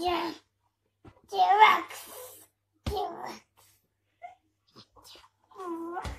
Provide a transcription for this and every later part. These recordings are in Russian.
Я Тиракс. Тиракс. Муха.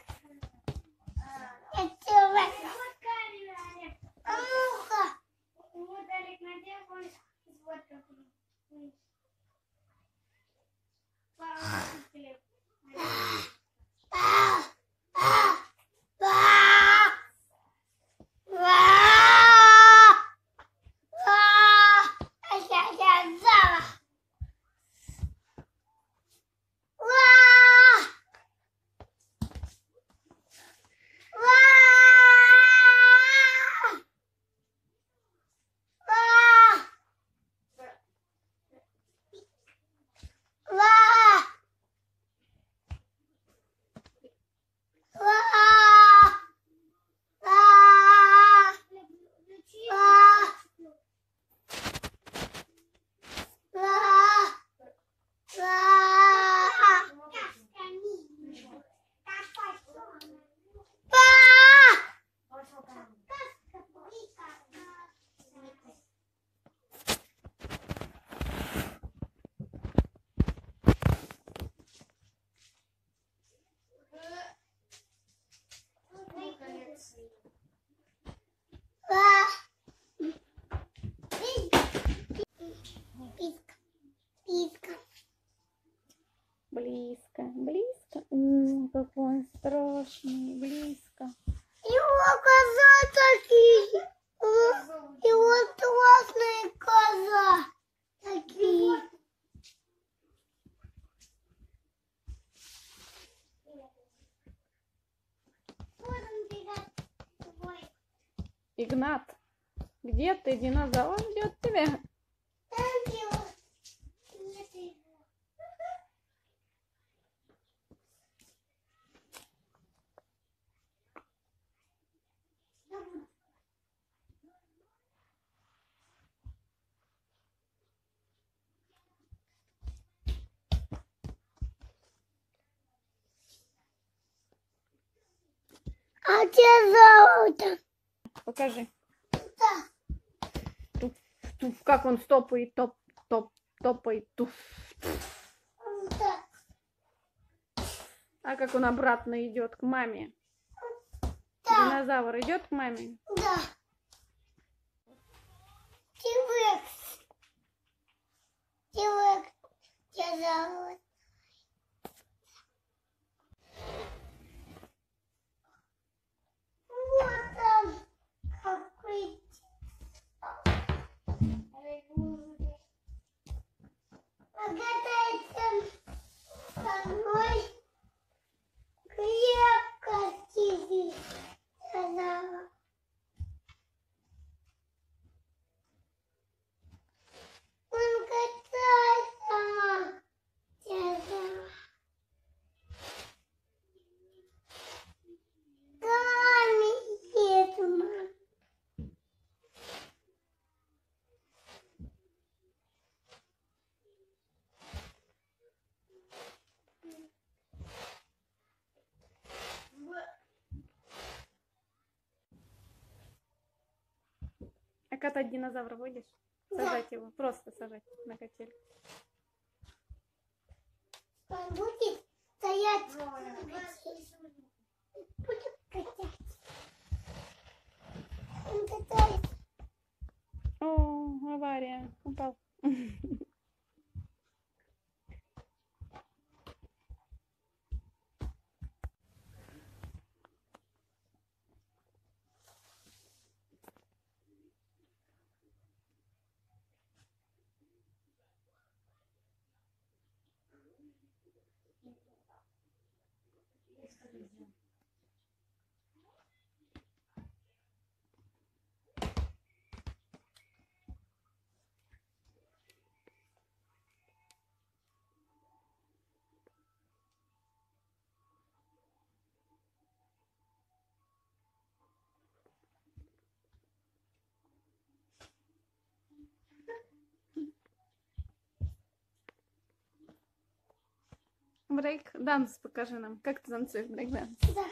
Игнат? Где ты, динозавр? Ждет тебя. Там его. Нет его. А где золото? Покажи. Туф, туф, как он стопает, топ, топ, топает, туф. А как он обратно идет к маме. Динозавр идет к маме. Да. Тирекс. Тирекс. Тебя А катать динозавра будешь? Сажать его, просто сажать на качель. Он будет стоять. Будет катать. Он катается. О, авария, упал. Данс покажи нам. Как ты танцуешь брейк данс? Да.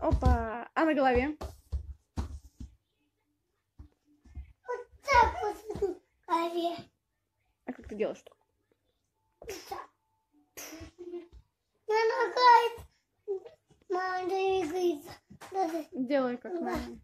Опа. А на голове? Вот так вот в голове. А как ты делаешь? Вот так. Она двигается. Делай как надо.